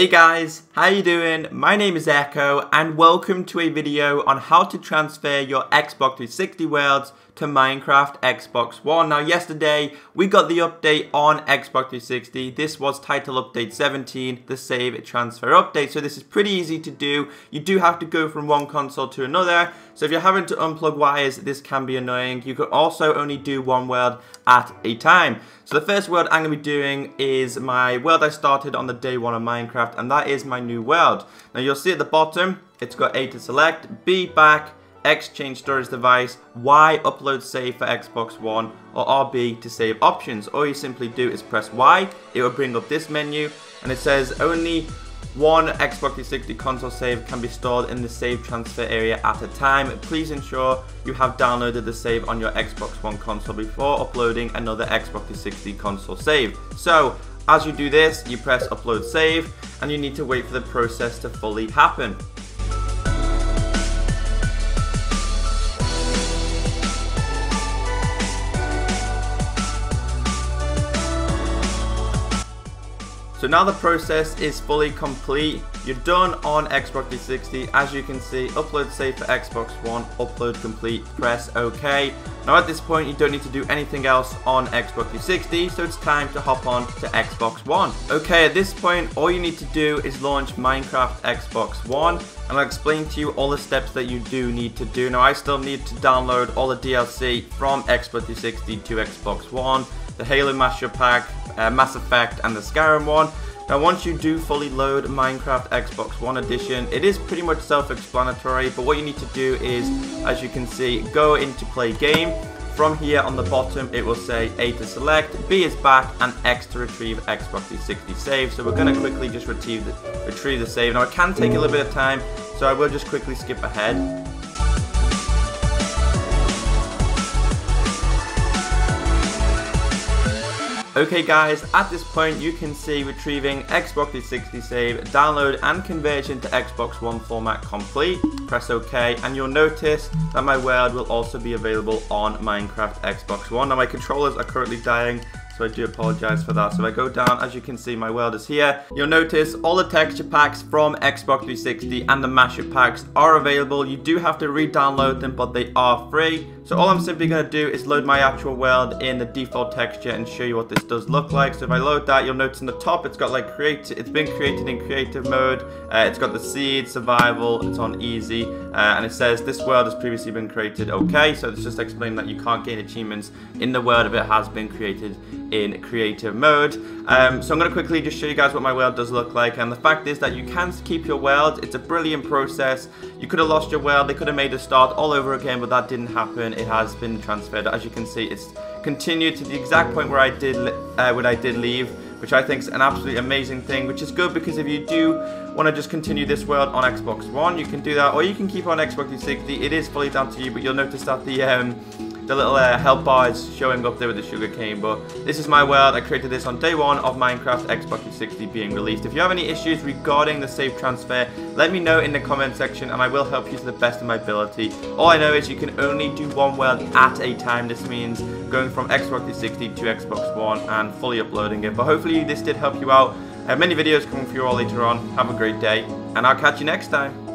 Hey guys, how you doing? My name is Ecko and welcome to a video on how to transfer your Xbox 360 worlds to Minecraft Xbox One. Now yesterday we got the update on Xbox 360. This was title update 17, the save transfer update. So this is pretty easy to do. You do have to go from one console to another. So if you're having to unplug wires, this can be annoying. You could also only do one world at a time. So the first world I'm going to be doing is my world I started on the day one of Minecraft and that is my new world. Now you'll see at the bottom, it's got A to select, B back, X change storage device, Y upload save for Xbox One, or RB to save options. All you simply do is press Y, it will bring up this menu, and it says only one Xbox 360 console save can be stored in the save transfer area at a time. Please ensure you have downloaded the save on your Xbox One console before uploading another Xbox 360 console save. So, as you do this, you press upload save, and you need to wait for the process to fully happen. So now the process is fully complete. You're done on Xbox 360. As you can see, upload save for Xbox One, upload complete, press OK. Now at this point, you don't need to do anything else on Xbox 360, so it's time to hop on to Xbox One. Okay, at this point, all you need to do is launch Minecraft Xbox One, and I'll explain to you all the steps that you do need to do. Now I still need to download all the DLC from Xbox 360 to Xbox One, the Halo Master Pack, uh, Mass Effect and the Skyrim one. Now once you do fully load Minecraft Xbox One Edition, it is pretty much self-explanatory, but what you need to do is, as you can see, go into play game. From here on the bottom, it will say A to select, B is back, and X to retrieve Xbox 360 save. So we're going to quickly just retrieve the, retrieve the save. Now it can take a little bit of time, so I will just quickly skip ahead. Okay guys, at this point you can see retrieving Xbox 360 save, download and conversion to Xbox One format complete. Press OK and you'll notice that my world will also be available on Minecraft Xbox One. Now my controllers are currently dying so I do apologize for that. So I go down, as you can see, my world is here. You'll notice all the texture packs from Xbox 360 and the mashup packs are available. You do have to re-download them, but they are free. So all I'm simply going to do is load my actual world in the default texture and show you what this does look like. So if I load that, you'll notice in the top, it's got like create, it's been created in creative mode. Uh, it's got the seed, survival, it's on easy. Uh, and it says this world has previously been created okay. So it's just explaining that you can't gain achievements in the world if it has been created in creative mode. Um, so I'm going to quickly just show you guys what my world does look like. And the fact is that you can keep your world. It's a brilliant process. You could have lost your world. They could have made a start all over again, but that didn't happen it has been transferred. As you can see, it's continued to the exact point where I did uh, when I did leave, which I think is an absolutely amazing thing, which is good because if you do want to just continue this world on Xbox One, you can do that, or you can keep on Xbox 360. It is fully down to you, but you'll notice that the um, the little uh, help bar is showing up there with the sugar cane. But this is my world. I created this on day one of Minecraft Xbox 360 being released. If you have any issues regarding the save transfer, let me know in the comment section and I will help you to the best of my ability. All I know is you can only do one world at a time. This means going from Xbox 360 to Xbox One and fully uploading it. But hopefully this did help you out. I have many videos coming for you all later on. Have a great day and I'll catch you next time.